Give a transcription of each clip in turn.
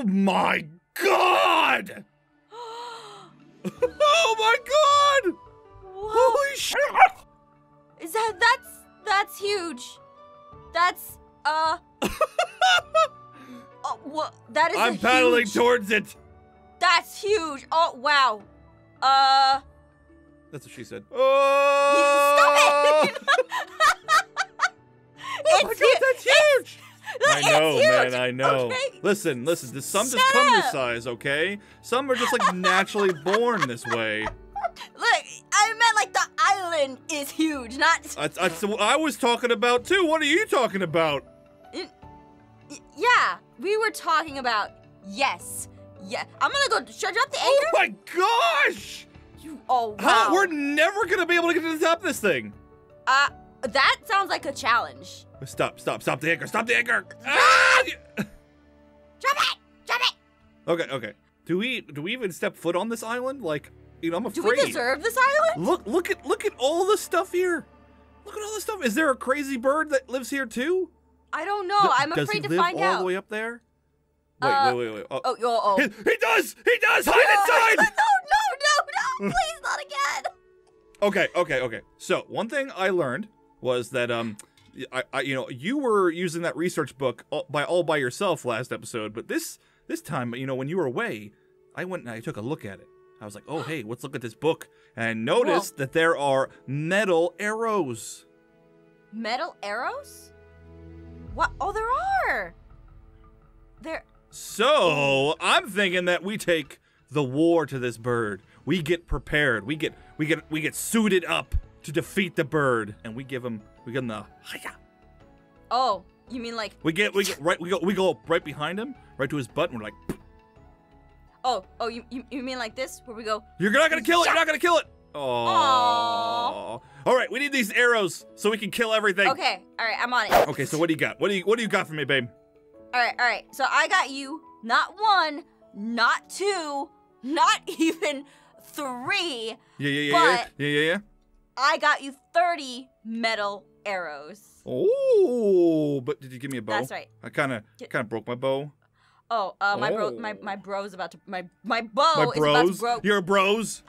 Oh my god! oh my god! Whoa. Holy shit! Is that that's that's huge. That's uh. oh, what? That is. a I'm paddling huge, towards it. That's huge. Oh wow. Uh. That's what she said. Oh! Stop it! Oh my god, hu- that's huge! I know, man, I know. okay? Listen, listen, some just come this Stop. size, okay? Some are just like naturally born this way. Look, I meant like the island is huge, not. That's, that's what I was talking about too. What are you talking about? Yeah, we were talking about yes. Yeah, I'm gonna go. Should I drop the Oh my gosh! You, oh wow. How, we're never gonna be able to get to the top of this thing. uh, that sounds like a challenge. Stop, stop, stop the anchor, stop the anchor! Ah! Drop it! Drop it! Okay, okay. Do we do we even step foot on this island? Like, you know, I'm afraid. Do we deserve this island? Look, look at look at all the stuff here. Look at all the stuff. Is there a crazy bird that lives here too? I don't know. Th- I'm Does afraid he to live find all out. the way up there? Wait, Uh, wait, wait, wait. Oh, Oh, oh. He, he does! He does! Hide no, inside! no, no, no, please not again. Okay, okay, okay. So one thing I learned was that um, I, I you know you were using that research book all, by all by yourself last episode, but this this time you know when you were away, I went and I took a look at it. I was like, oh hey, let's look at this book, and I noticed that there are metal arrows. Metal arrows? What? Oh, there are. There. So I'm thinking that we take the war to this bird. We get prepared. We get we get we get suited up to defeat the bird, and we give him we give him the hiya. Oh, you mean like? We get we get right we go we go right behind him, right to his butt, and we're like, Oh, oh, you you, you mean like this? Where we go? "You're not gonna kill it. You're not gonna kill it." Oh. All right, we need these arrows so we can kill everything. Okay, all right, I'm on it. Okay, so what do you got? What do you what do you got for me, babe? All right, all right. So I got you not one, not two, not even three. Yeah, yeah, yeah, yeah, But- yeah, yeah, yeah. I got you 30 metal arrows. Oh, but did you give me a bow? That's right. I kind of kind of broke my bow. Oh, uh, my bro, my Oh. my bro's about to my my bow my is about to bros. broke. Your bros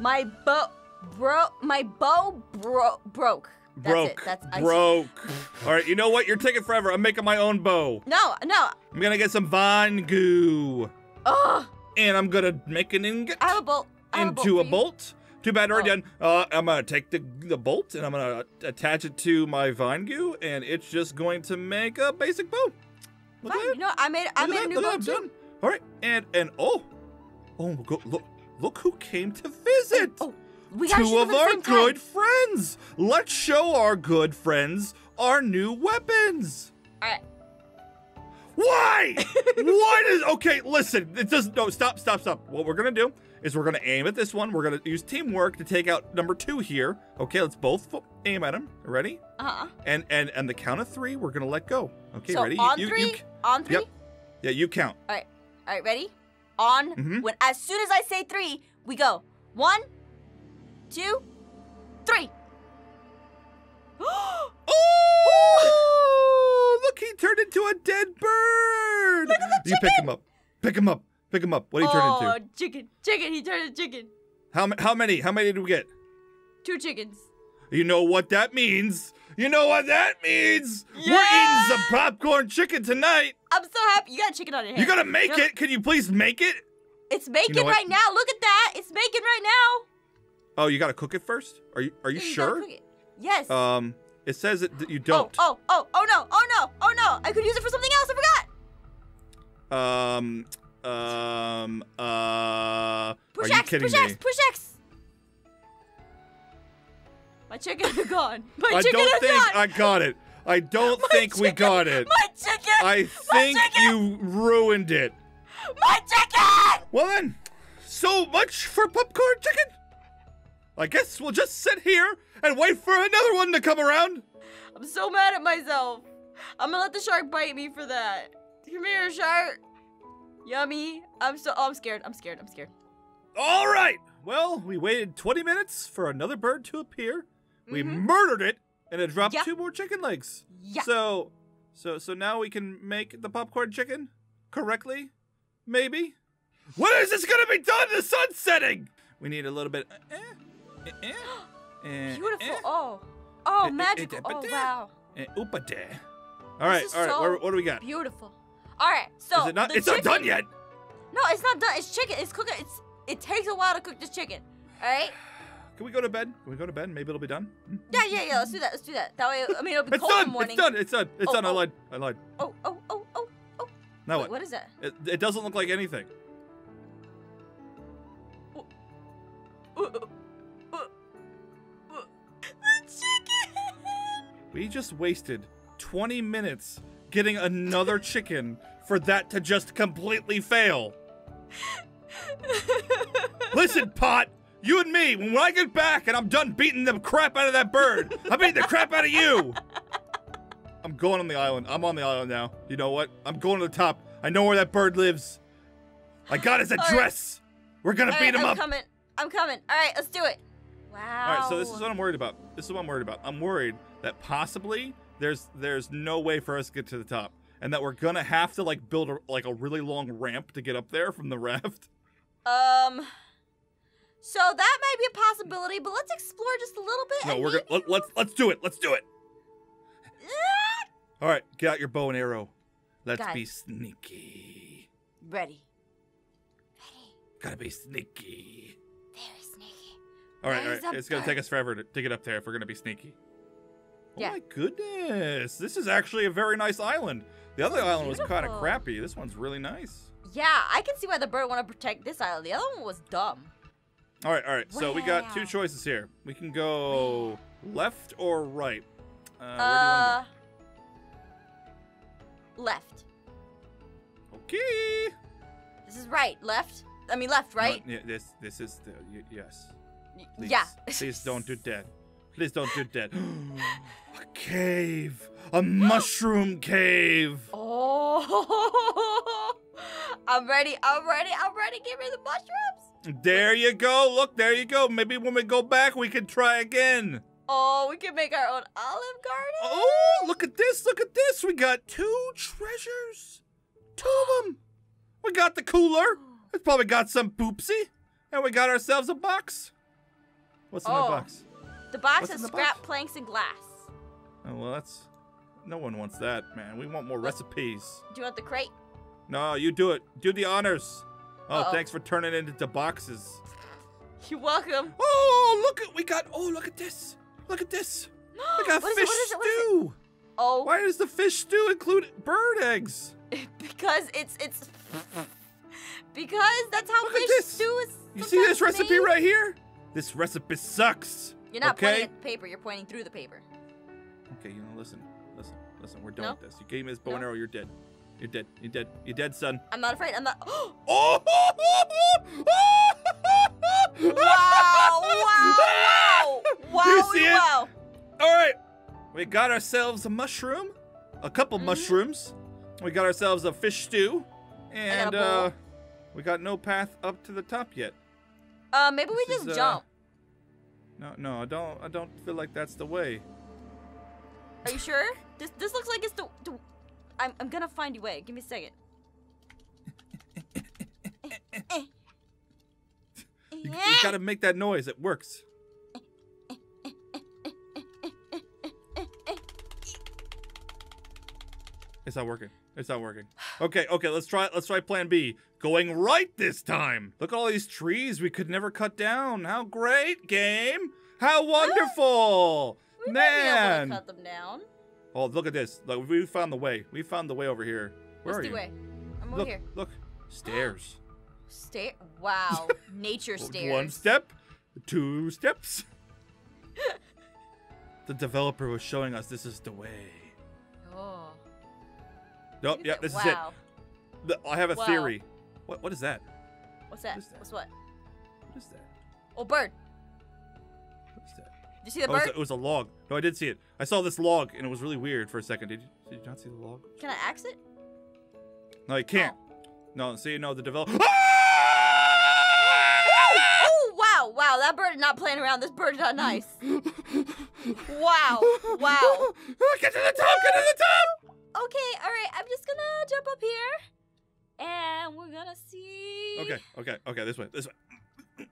My bow, bro, my bow bro broke. That's broke. It. That's I- broke. All right, you know what? You're taking forever. I'm making my own bow. No, no. I'm gonna get some vine goo, Ugh. and I'm gonna make an ingot I have a bolt. I have into a a bolt. Too bad, already Oh. done. Uh, I'm gonna take the the bolt and I'm gonna attach it to my vine goo, and it's just going to make a basic bow. Look Fine. at You know, I made I made a new bow too. Done. All right, and and oh, oh, go, look, look who came to visit. Oh, we Two of them at the our same time. good friends. Let's show our good friends our new weapons. All right. Why? what is okay? Listen, it doesn't. No, stop, stop, stop. What we're gonna do is we're gonna aim at this one. We're gonna use teamwork to take out number two here. Okay, let's both aim at him. Ready? Uh huh. And and and the count of three, we're gonna let go. Okay, so ready? You- on you, three, You, on three. Yep. yeah, you count. All right. All right. Ready? On. Mhm. When as soon as I say three, we go. One, two, three. Oh! Look, he turned into a dead bird. Look at the You pick him up. Pick him up. Pick him up. What did he turn into? oh, chicken, chicken. He turned into chicken. How how many? How many did we get? Two chickens. You know what that means. You know what that means. We're eating some popcorn chicken tonight. I'm so happy. You got chicken on your head. You gotta make You it. Can you please make it? It's baking what? right now. Look at that. It's baking right now. Oh, you gotta cook it first. Are you Are you Yeah, sure? Yes. Um, it says it, that you oh, don't. Oh, oh, oh, oh no, oh no, oh no. I could use it for something else. I forgot. Um, um, uh. Push are you X, kidding push me? X, push X. My chicken are gone. My I chicken don't think gone. I got it. I don't My think we got it. My chicken. I think chicken! you ruined it. My chicken. Well then, so much for popcorn chicken. I guess we'll just sit here and wait for another one to come around. I'm so mad at myself. I'm gonna let the shark bite me for that. Come here, shark. Yummy. I'm so. Oh, I'm scared. I'm scared. I'm scared. All right. Well, we waited 20 minutes for another bird to appear. We Mhm. murdered it, and it dropped Yeah. two more chicken legs. Yeah. So, so, so now we can make the popcorn chicken correctly. maybe. When is this gonna be done? The sun's setting. We need a little bit. Eh, eh, eh, eh, Beautiful. Oh. Oh, magical. Oh, wow. All right, all right. what, what do we got? Beautiful. All right. So is it not? the It's not done yet. No, it's not done. It's chicken. It's cooking. It's it takes a while to cook this chicken. All right. Can we go to bed? Can we go to bed? Maybe it'll be done. Hmm? Yeah, yeah, yeah. Let's do that. Let's do that. That way, I mean, it'll be It's cold in done. the morning. It's done. It's done. It's Oh, done. I oh. lied. I lied. Oh, oh, oh, oh, oh. Now Wait, what? what is that? It, it doesn't look like anything. Oh. Uh, uh, uh, the chicken. We just wasted 20 minutes getting another chicken for that to just completely fail. Listen, Pot, you and me, when I get back and I'm done beating the crap out of that bird, I'm beating the crap out of you. I'm going on the island. I'm on the island now. You know what? I'm going to the top. I know where that bird lives. I got his right. address. We're gonna All beat right, him I'm up. coming. I'm coming. All right, let's do it. Wow. All right, so this is what I'm worried about. This is what I'm worried about. I'm worried that possibly there's there's no way for us to get to the top, and that we're gonna have to like build a, like a really long ramp to get up there from the raft. Um. So that might be a possibility, but let's explore just a little bit. No, we're gonna maybe let, let's let's do it. Let's do it. Ah! All right, get out your bow and arrow. Let's Got be it. sneaky. Ready. Ready. Gotta be sneaky. Very sneaky. All right, all There's right. It's gonna take us forever to, to get up there if we're gonna be sneaky. Oh Yeah. my goodness, this is actually a very nice island. The other island was kind of crappy. This one's really nice. Yeah, I can see why the bird want to protect this island. The other one was dumb. All right, all right. So we got two choices here. We can go left or right. Uh, Uh. Left. do you want to? Okay. This is right. Left. I mean left, right? No, yeah, this this is the y- yes. Please, Yeah. please don't do that. Please don't do that. a cave. A mushroom cave. Oh. I'm ready. I'm ready. I'm ready. Give me the mushrooms. There you go. Look, there you go. Maybe when we go back, we can try again. Oh, we can make our own olive garden. Oh, look at this. Look at this. We got two treasures. Two of them. We got the cooler. It's probably got some poopsie. And we got ourselves a box. What's in Oh. the box? The box What's has the scrap box? planks and glass. Oh, well, that's. No one wants that, man. We want more recipes. Do you want the crate? No, you do it. Do the honors. Oh, Uh-oh. thanks for turning it into boxes. You're welcome. Oh, look at we got. Oh, look at this. Look at this. We got What is fish it? What is it? stew. Oh, Why does the fish stew include bird eggs? because it's it's because that's how Look fish stew is. You see this recipe made. right here? This recipe sucks. You're not okay? pointing at the paper. You're pointing through the paper. Okay, you know, listen, listen. We're done No? with this. You gave me this bow and arrow. You're dead. You're dead. You're dead. You're dead, son. I'm not afraid. I'm not. Oh! wow! Wow! Wow! Wow! You see it? wow! All right, we got ourselves a mushroom, a couple Mhm. mushrooms. We got ourselves a fish stew, and uh, we got no path up to the top yet. Uh, maybe we just is, uh, jump. No, no, I don't. I don't feel like that's the way. Are you sure? This this looks like it's the. the I'm I'm gonna find a way. Give me a second. You, you gotta make that noise. It works. It's not working. It's not working. Okay, okay, let's try let's try plan B. Going right this time. Look at all these trees we could never cut down. How great, game. How ah, wonderful. We might be able Man. to cut them down. Oh, look at this. Look, we found the way. We found the way over here. Where What's are the you? way? I'm over Look, here. look. Stairs. Stair. Wow. Nature stairs. One step, two steps. the developer was showing us this is the way. Oh. Nope, Look at yep, that. this is it. wow. I have a Wow. theory. What what is that? What's that? What is that? What's what? What is that? Oh, bird. What is that? Did you see the Oh, it was, a, it was a log. No, I did see it. I saw this log and it was really weird for a second. Did you, did you not see the log? Can I axe it? No, you can't. Oh. No, see, no, the developer. Oh, wow, wow, that bird is not playing around. This bird is not nice. Wow, wow. Get to the top! Get to the top! Okay, all right, I'm just gonna jump up here. And we're gonna See? Okay, okay, okay. This way, this way.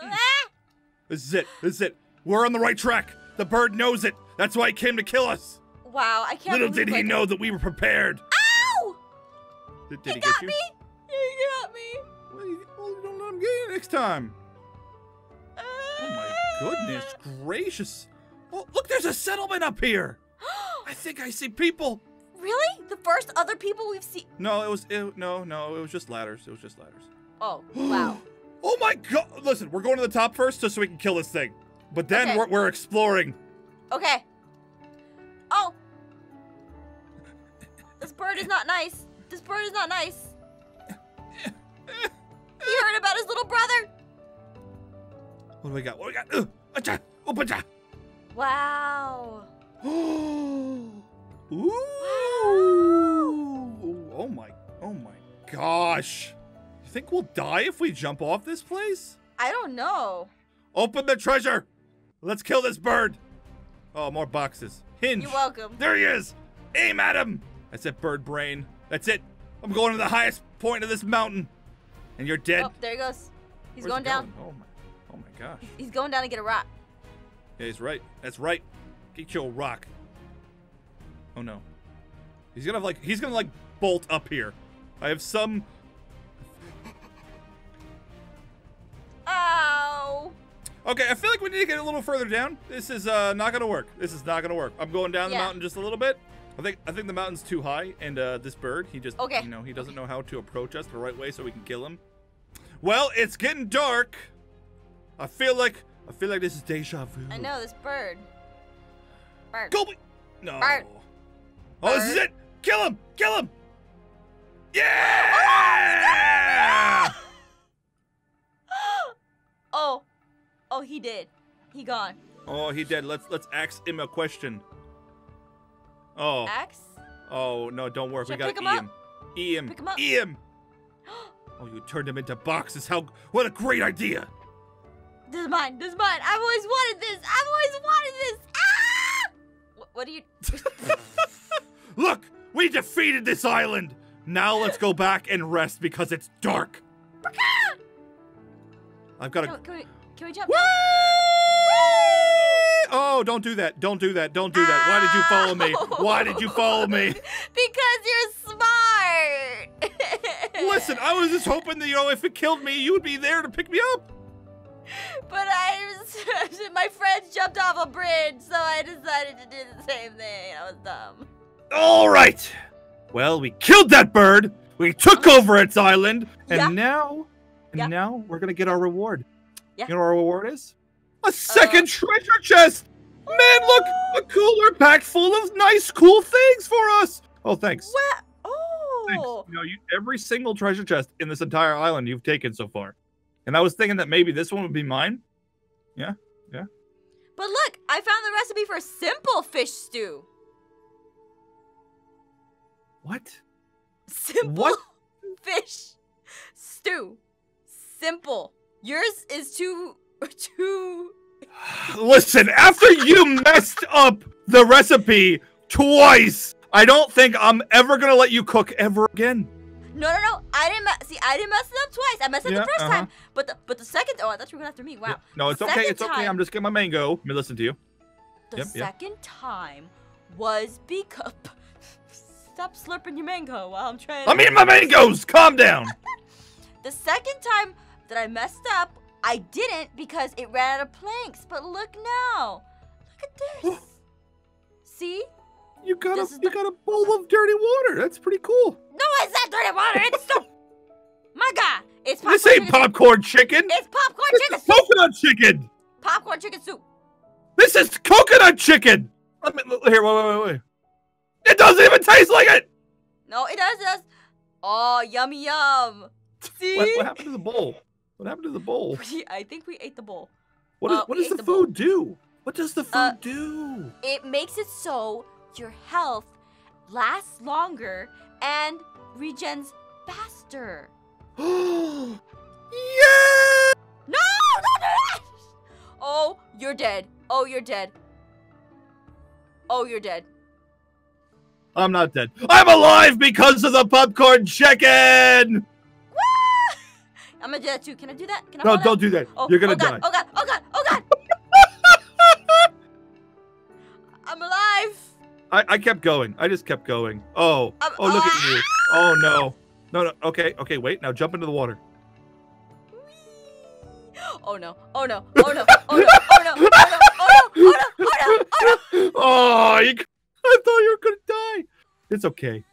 Ah! This is it. This is it. We're on the right track. The bird knows it. That's why he came to kill us. Wow, I can't Little did he like- know that we were prepared. Ow! Did, did he, he, got get you? me! He got me! Well, you, well, you don't let him get you next time. Oh my goodness uh. gracious. Oh, look, there's a settlement up here. I think I see people. really? The first other people we've seen. No, it was it, no, no, it was just ladders. It was just ladders. Oh, wow. Oh my god! Listen, we're going to the top first just so we can kill this thing. But then Okay. we're, we're exploring. Okay. Oh. This bird is not nice. This bird is not nice. He heard about his little brother. What do we got? What do we got? Uh, acha. Wow. Ooh. Oh my. Oh my gosh. You think we'll die if we jump off this place? I don't know. Open the treasure. Let's kill this bird. Oh, more boxes. Hinge. You're welcome. There he is. Aim at him. That's it, bird brain. That's it. I'm going to the highest point of this mountain. And you're dead. Oh, there he goes. He's Where's going he down. Oh my. Oh my gosh. He's going down to get a rock. Yeah, he's right. That's right. Get your rock. Oh no. He's gonna like he's gonna like bolt up here. I have some Okay, I feel like we need to get a little further down. This is uh not gonna work. This is not gonna work. I'm going down the mountain just a little bit. I think I think the mountain's too high and uh this bird, he just Okay. you know, he doesn't know how to approach us the right way so we can kill him. Well, it's getting dark. I feel like I feel like this is deja vu. I know this bird. Bird. Go! No. Bird. Oh, this is it! Kill him! Kill him! Yeah! oh. Oh, he did. He gone. Oh, he dead. Let's let's ask him a question. Oh, Axe? oh no! Don't worry. Should we I gotta eat him. Eat him. Pick him up. Eat him. Oh, you turned him into boxes. How? What a great idea! This is mine. This is mine. I've always wanted this. I've always wanted this. Ah! What, what do you? Look, we defeated this island. Now let's go back and rest because it's dark. I've got to. Can we? Jump? Whee! Oh, don't do that. Don't do that. Don't do that. Why did you follow me? Why did you follow me? because you're smart. Listen, I was just hoping that, you know, if it killed me, you would be there to pick me up. But I, my friends jumped off a bridge, so I decided to do the same thing. I was dumb. All right. Well, we killed that bird. We took over its island, and Yeah. now, and Yeah. now we're gonna get our reward. Yeah. You know what our reward is? A second uh, treasure chest. Man, look, a cooler packed full of nice, cool things for us. Oh, thanks. What? Thanks. Oh. You know, you, every single treasure chest in this entire island you've taken so far. And I was thinking that maybe this one would be mine. Yeah, yeah. But look, I found the recipe for simple fish stew. What? Simple What? fish stew. Simple. Yours is too too. Listen, after you messed up the recipe twice, I don't think I'm ever gonna let you cook ever again. No, no, no. I didn't see. I didn't mess it up twice. I messed up Yeah, the 1st uh-huh. time, but the but the second. Oh, I thought you were going after me. Wow. Yeah. No, it's The okay. second It's okay. time- I'm just getting my mango. Let me listen to you. The Yep, yep. second time was because. Stop slurping your mango while I'm trying. I'm eating my mangoes. Calm down. The second time that I messed up, I didn't because it ran out of planks. But look now. Look at this. See? You got This a you the- got a bowl of dirty water. That's pretty cool. No, it's not dirty water. It's soup. My God, it's popcorn. This ain't chicken soup. popcorn chicken. It's popcorn This chicken soup. coconut chicken. Popcorn chicken soup. This is coconut chicken. Let me here. Wait, wait, wait, wait. It doesn't even taste like it. No, it does. It does. Oh, yummy yum. See? What, what happened to the bowl? What happened to the bowl? I think we ate the bowl. What, is, Uh, what does the the bowl. food do? What does the food Uh, do? It makes it so your health lasts longer and regens faster. yeah! No, don't do that! Oh, you're dead. Oh, you're dead. Oh, you're dead. I'm not dead. I'm alive because of the popcorn chicken. I'm gonna do that too. Can I do that? Can I No, don't that? do that. Oh, You're gonna oh God, die. Oh god! Oh god! Oh god! I'm alive. I, I kept going. I just kept going. Oh, I'm- oh, look oh, at you. Oh no, no, no. Okay, okay. Wait. Now jump into the water. Oh no! Oh no! Oh no! Oh no! Oh no! Oh no! Oh no! Oh no! Oh no! Oh no! Oh, you, I thought you were gonna die. It's okay.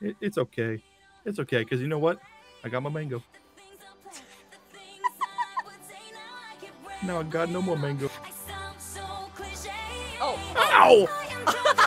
It, it's okay. It's okay. Cause you know what? I got my mango. Now I got no more mango. Oh! Ow!